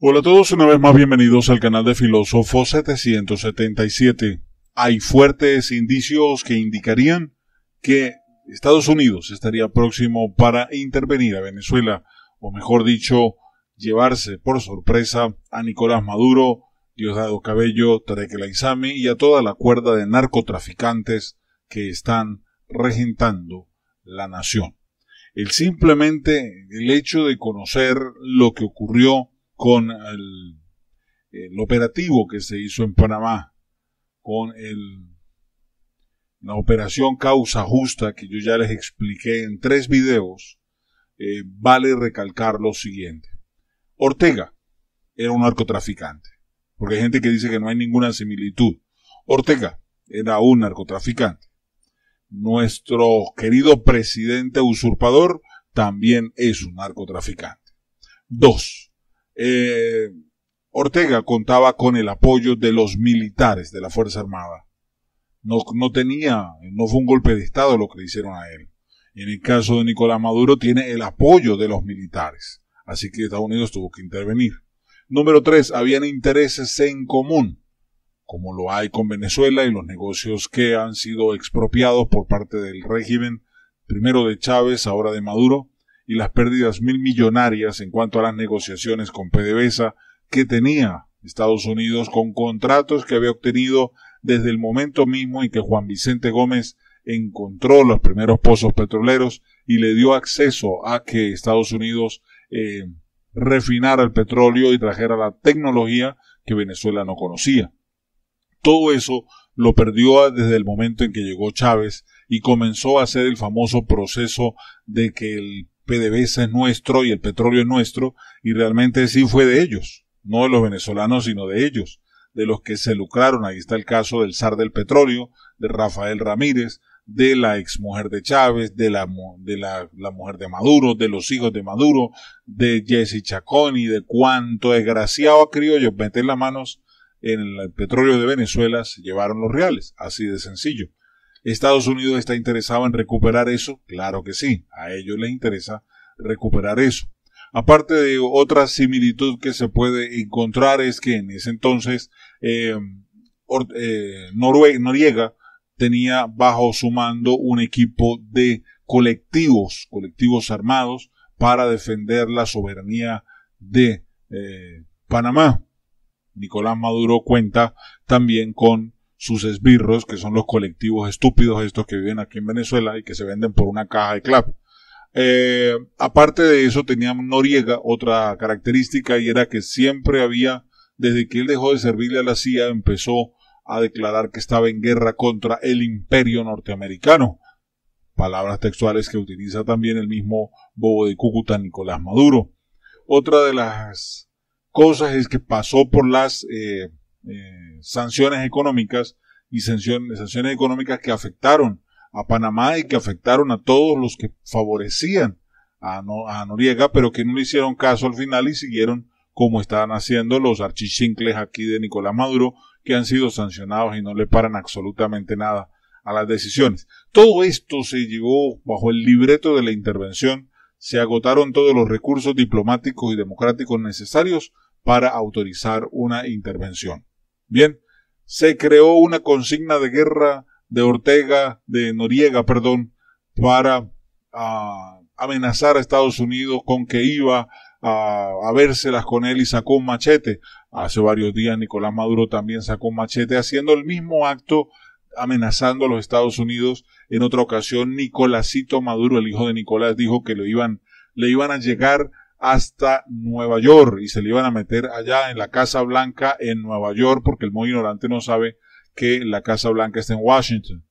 Hola a todos, una vez más bienvenidos al canal de Filósofo 777. Hay fuertes indicios que indicarían que Estados Unidos estaría próximo para intervenir a Venezuela, o mejor dicho, llevarse por sorpresa a Nicolás Maduro, Diosdado Cabello, Tarek El y a toda la cuerda de narcotraficantes que están regentando la nación. El simplemente el hecho de conocer lo que ocurrió con el, operativo que se hizo en Panamá, con el, la operación causa justa que yo ya les expliqué en tres videos, eh, vale recalcar lo siguiente. Ortega era un narcotraficante, porque hay gente que dice que no hay ninguna similitud. Ortega era un narcotraficante. Nuestro querido presidente usurpador también es un narcotraficante. Dos, eh, Ortega contaba con el apoyo de los militares de la Fuerza Armada. No, no tenía, no fue un golpe de Estado lo que le hicieron a él. En el caso de Nicolás Maduro tiene el apoyo de los militares. Así que Estados Unidos tuvo que intervenir. Número tres, habían intereses en común, como lo hay con Venezuela y los negocios que han sido expropiados por parte del régimen, primero de Chávez, ahora de Maduro, y las pérdidas mil millonarias en cuanto a las negociaciones con PDVSA que tenía Estados Unidos con contratos que había obtenido desde el momento mismo en que Juan Vicente Gómez encontró los primeros pozos petroleros y le dio acceso a que Estados Unidos eh, refinara el petróleo y trajera la tecnología que Venezuela no conocía. Todo eso lo perdió desde el momento en que llegó Chávez y comenzó a hacer el famoso proceso de que el PDVSA es nuestro y el petróleo es nuestro, y realmente sí fue de ellos, no de los venezolanos, sino de ellos, de los que se lucraron. Ahí está el caso del zar del petróleo, de Rafael Ramírez, de la exmujer de Chávez, de la, de la, mujer de Maduro, de los hijos de Maduro, de Jesse Chacón y de cuánto desgraciado criollo meter las manos en el petróleo de Venezuela se llevaron los reales, así de sencillo. ¿Estados Unidos está interesado en recuperar eso? Claro que sí, a ellos les interesa recuperar eso. Aparte de otra similitud que se puede encontrar es que en ese entonces eh, eh, Noriega tenía bajo su mando un equipo de colectivos, colectivos armados para defender la soberanía de eh, Panamá. Nicolás Maduro cuenta también con sus esbirros, que son los colectivos estúpidos estos que viven aquí en Venezuela y que se venden por una caja de clap. Eh, aparte de eso, tenía Noriega otra característica y era que siempre había, desde que él dejó de servirle a la CIA, empezó a declarar que estaba en guerra contra el imperio norteamericano. Palabras textuales que utiliza también el mismo bobo de Cúcuta, Nicolás Maduro. Otra de las cosas es que pasó por las eh, eh, sanciones económicas y sanciones, económicas que afectaron a Panamá y que afectaron a todos los que favorecían a, a Noriega, pero que no le hicieron caso al final y siguieron como estaban haciendo los archichincles aquí de Nicolás Maduro, que han sido sancionados y no le paran absolutamente nada a las decisiones. Todo esto se llevó bajo el libreto de la intervención, se agotaron todos los recursos diplomáticos y democráticos necesarios para autorizar una intervención. Bien, se creó una consigna de guerra de Ortega, de Noriega, perdón, para ah, amenazar a Estados Unidos con que iba a, a con él y sacó un machete. Hace varios días Nicolás Maduro también sacó un machete haciendo el mismo acto amenazando a los Estados Unidos. En otra ocasión, Nicolásito Maduro, el hijo de Nicolás, dijo que lo iban, le iban a llegar hasta Nueva York y se le iban a meter allá en la Casa Blanca en Nueva York porque el muy ignorante no sabe que la Casa Blanca está en Washington.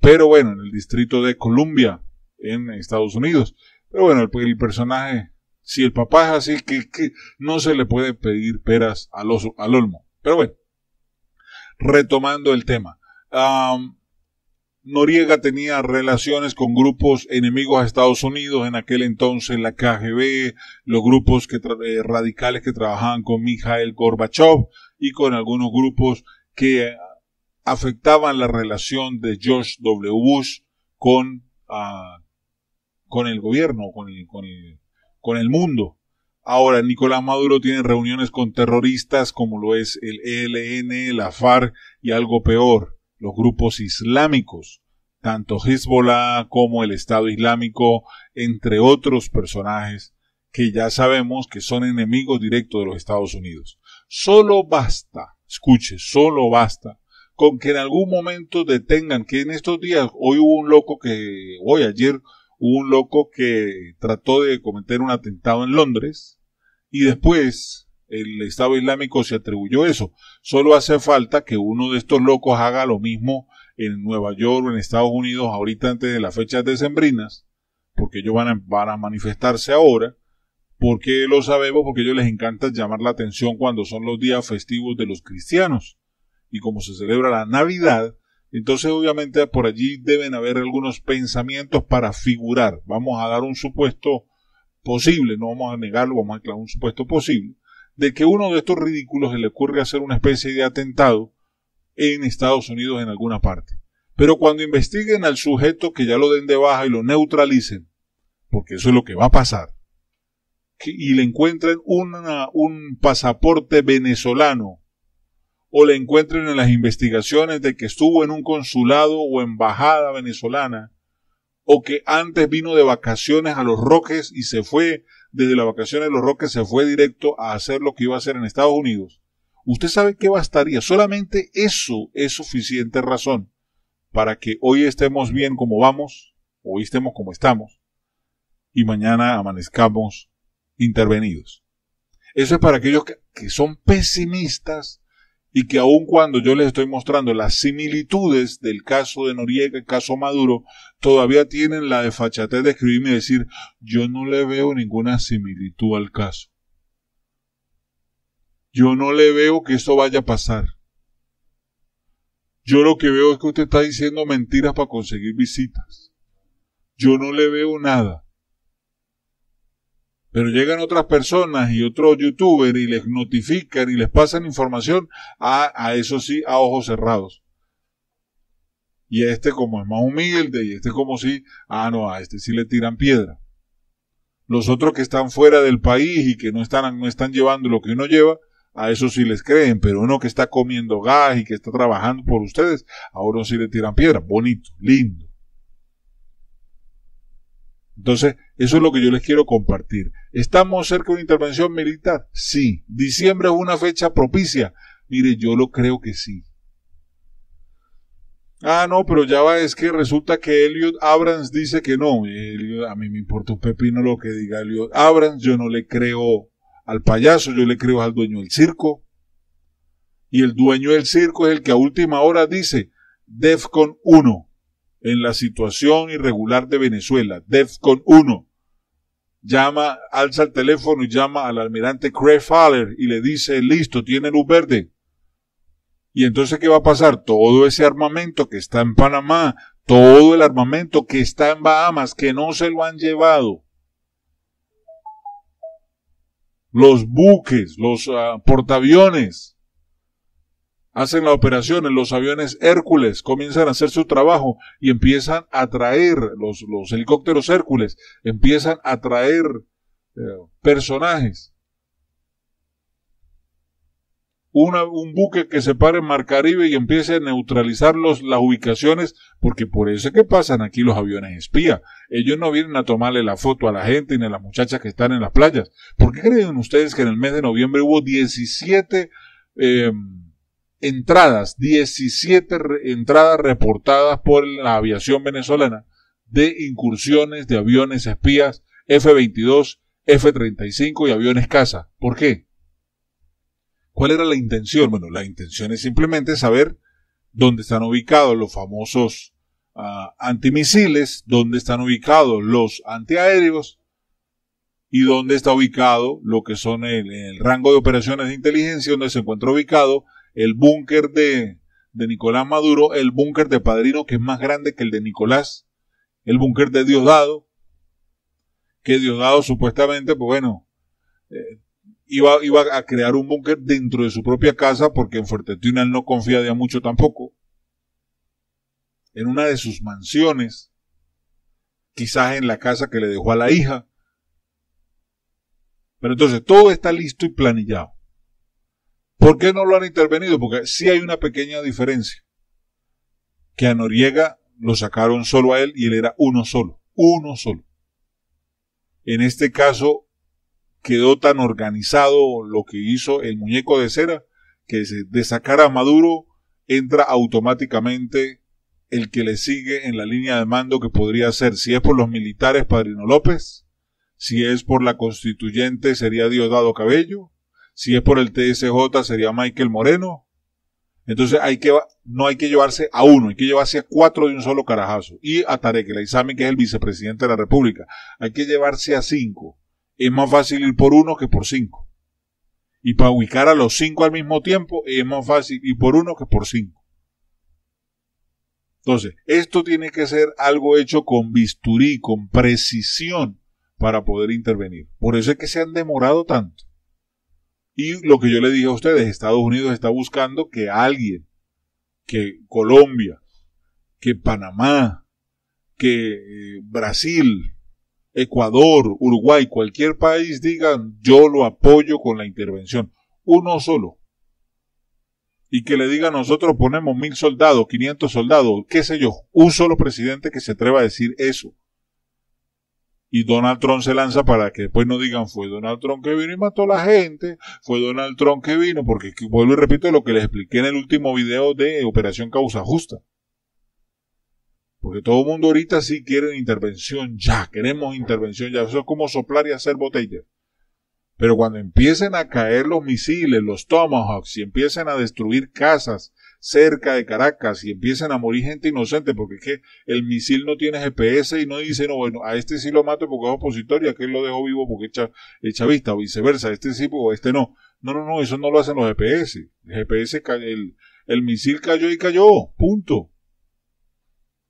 Pero bueno, en el distrito de Columbia, en Estados Unidos. Pero bueno, el, personaje, si el papá es así, que, que, no se le puede pedir peras al, oso, al olmo. Pero bueno, retomando el tema. Noriega tenía relaciones con grupos enemigos a Estados Unidos, en aquel entonces la KGB, los grupos eh, radicales que trabajaban con Mikhail Gorbachev y con algunos grupos que afectaban la relación de George W. Bush con, ah, con el gobierno, con el, con, el, con el mundo. Ahora, Nicolás Maduro tiene reuniones con terroristas como lo es el ELN, la FARC y algo peor, los grupos islámicos, tanto Hezbollah como el Estado Islámico, entre otros personajes que ya sabemos que son enemigos directos de los Estados Unidos. Solo basta, escuche, solo basta con que en algún momento detengan que en estos días, hoy hubo un loco que, hoy ayer hubo un loco que trató de cometer un atentado en Londres y después el Estado Islámico se atribuyó eso. Solo hace falta que uno de estos locos haga lo mismo en Nueva York o en Estados Unidos ahorita antes de las fechas decembrinas, porque ellos van a, van a manifestarse ahora. porque lo sabemos? Porque ellos les encanta llamar la atención cuando son los días festivos de los cristianos. Y como se celebra la Navidad, entonces, obviamente, por allí deben haber algunos pensamientos para figurar. Vamos a dar un supuesto posible, no vamos a negarlo, vamos a declarar un supuesto posible, de que uno de estos ridículos se le ocurre hacer una especie de atentado en Estados Unidos en alguna parte. Pero cuando investiguen al sujeto, que ya lo den de baja y lo neutralicen, porque eso es lo que va a pasar, y le encuentren un pasaporte venezolano o le encuentren en las investigaciones de que estuvo en un consulado o embajada venezolana, o que antes vino de vacaciones a los Roques y se fue, desde las vacaciones de los Roques se fue directo a hacer lo que iba a hacer en Estados Unidos, usted sabe que bastaría. Solamente eso es suficiente razón para que hoy estemos bien como vamos, hoy estemos como estamos, y mañana amanezcamos intervenidos. Eso es para aquellos que, que son pesimistas y que aun cuando yo les estoy mostrando las similitudes del caso de Noriega y caso Maduro, todavía tienen la desfachatez de escribirme y decir, yo no le veo ninguna similitud al caso. Yo no le veo que esto vaya a pasar. Yo lo que veo es que usted está diciendo mentiras para conseguir visitas. Yo no le veo nada. Pero llegan otras personas y otros youtubers y les notifican y les pasan información a, a eso sí, a ojos cerrados. Y este como es más humilde y este como si, ah no, a este sí le tiran piedra. Los otros que están fuera del país y que no están, no están llevando lo que uno lleva, a eso sí les creen, pero uno que está comiendo gas y que está trabajando por ustedes, a uno sí le tiran piedra. Bonito, lindo. Entonces, eso es lo que yo les quiero compartir. ¿Estamos cerca de una intervención militar? Sí. ¿Diciembre es una fecha propicia? Mire, yo lo creo que sí. Ah, no, pero ya va, es que resulta que Elliot Abrams dice que no. a mí me importa un pepino lo que diga Elliot Abrams. Yo no le creo al payaso, yo le creo al dueño del circo. Y el dueño del circo es el que a última hora dice DEFCON 1 en la situación irregular de Venezuela, DEFCON 1. Llama, alza el teléfono y llama al almirante Craig Fowler y le dice, listo, tiene luz verde. Y entonces, ¿qué va a pasar? Todo ese armamento que está en Panamá, todo el armamento que está en Bahamas, que no se lo han llevado. Los buques, los uh, portaaviones, hacen las operaciones, los aviones Hércules comienzan a hacer su trabajo y empiezan a traer, los, los helicópteros Hércules empiezan a traer eh, personajes. un buque que se pare en Mar Caribe y empiece a neutralizar los, las ubicaciones, porque por eso es que pasan aquí los aviones espía. Ellos no vienen a tomarle la foto a la gente ni a las muchachas que están en las playas. ¿Por qué creen ustedes que en el mes de noviembre hubo 17 eh, entradas, 17 entradas reportadas por la aviación venezolana de incursiones de aviones espías F-22, F-35 y aviones caza. ¿Por qué? ¿Cuál era la intención? Bueno, la intención es simplemente saber dónde están ubicados los famosos ah, antimisiles, dónde están ubicados los antiaéreos y dónde está ubicado lo que son el, el rango de operaciones de inteligencia, donde se encuentra ubicado el búnker de, de Nicolás Maduro, el búnker de Padrino que es más grande que el de Nicolás, el búnker de Diosdado, que Diosdado supuestamente, pues bueno, eh, iba, iba a crear un búnker dentro de su propia casa porque en Fuerteventura no confía de mucho tampoco. En una de sus mansiones, quizás en la casa que le dejó a la hija, Pero entonces todo está listo y planillado. ¿Por qué no lo han intervenido? Porque sí hay una pequeña diferencia. Que a Noriega lo sacaron solo a él y él era uno solo. Uno solo. En este caso quedó tan organizado lo que hizo el muñeco de cera que de sacar a Maduro entra automáticamente el que le sigue en la línea de mando que podría ser, si es por los militares, Padrino López, si es por la constituyente, sería Diosdado Cabello, si es por el TSJ, sería Michael Moreno. Entonces no hay que llevarse a uno, hay que llevarse a cuatro de un solo carajazo. Y a Tarek el examen que es el vicepresidente de la República. Hay que llevarse a cinco. Es más fácil ir por uno que por cinco. Y para ubicar a los cinco al mismo tiempo es más fácil ir por uno que por cinco. Entonces, esto tiene que ser algo hecho con bisturí, con precisión para poder intervenir. Por eso es que se han demorado tanto. Y lo que yo le dije a ustedes, Estados Unidos está buscando que alguien, que Colombia, que Panamá, que eh, Brasil, Ecuador, Uruguay, cualquier país digan yo lo apoyo con la intervención. Uno solo. Y que le diga nosotros ponemos mil soldados, quinientos soldados, qué sé yo. Un solo presidente que se atreva a decir eso y Donald Trump se lanza para que después no digan fue Donald Trump que vino y mató a la gente, fue Donald Trump que vino, porque vuelvo y repito lo que les expliqué en el último video de Operación Causa Justa. Porque todo el mundo ahorita sí quiere intervención ya, queremos intervención ya, eso es como soplar y hacer botellas. Pero cuando empiecen a caer los misiles, los tomahawks, y empiecen a destruir casas, cerca de Caracas y empiezan a morir gente inocente porque es que el misil no tiene GPS y no dice, no, bueno, a este sí lo mato porque es opositor y a aquel lo dejo vivo porque es chavista o viceversa, este sí o este no. No, no, no, eso no lo hacen los GPS. El GPS, el, el misil cayó y cayó, punto.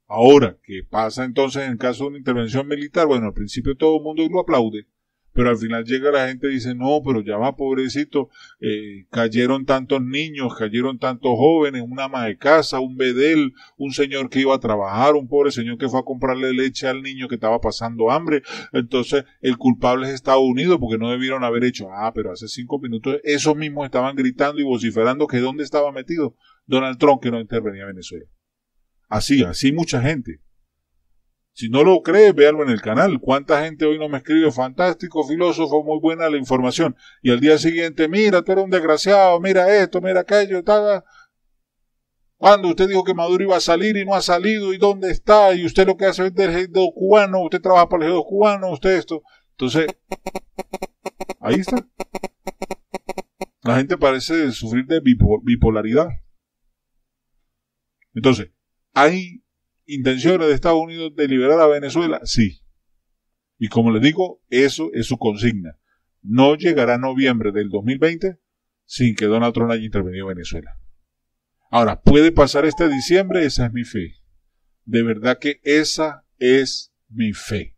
Ahora, ¿qué pasa entonces en caso de una intervención militar? Bueno, al principio todo el mundo lo aplaude pero al final llega la gente y dice, no, pero ya va, pobrecito, eh, cayeron tantos niños, cayeron tantos jóvenes, una ama de casa, un bedel, un señor que iba a trabajar, un pobre señor que fue a comprarle leche al niño que estaba pasando hambre. Entonces, el culpable es Estados Unidos porque no debieron haber hecho, ah, pero hace cinco minutos esos mismos estaban gritando y vociferando que dónde estaba metido Donald Trump que no intervenía en Venezuela. Así, así mucha gente. Si no lo crees, véalo en el canal. ¿Cuánta gente hoy no me escribe? Fantástico, filósofo, muy buena la información. Y al día siguiente, mira, tú eres un desgraciado, mira esto, mira aquello, tal. Cuando usted dijo que Maduro iba a salir y no ha salido, ¿y dónde está? Y usted lo que hace es del ejército cubano, usted trabaja para el ejército cubano, usted esto. Entonces, ahí está. La gente parece sufrir de bipolaridad. Entonces, hay intenciones de Estados Unidos de liberar a Venezuela? Sí. Y como les digo, eso es su consigna. No llegará noviembre del 2020 sin que Donald Trump haya intervenido en Venezuela. Ahora, ¿puede pasar este diciembre? Esa es mi fe. De verdad que esa es mi fe.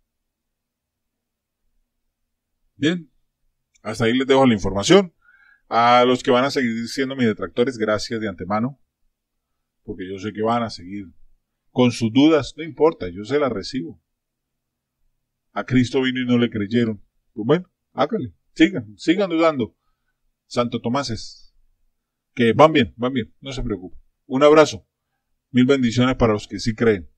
Bien, hasta ahí les dejo la información. A los que van a seguir siendo mis detractores, gracias de antemano, porque yo sé que van a seguir con sus dudas, no importa, yo se las recibo. A Cristo vino y no le creyeron. Pues bueno, hágale, sigan, sigan dudando. Santo Tomáses, que van bien, van bien, no se preocupen. Un abrazo, mil bendiciones para los que sí creen.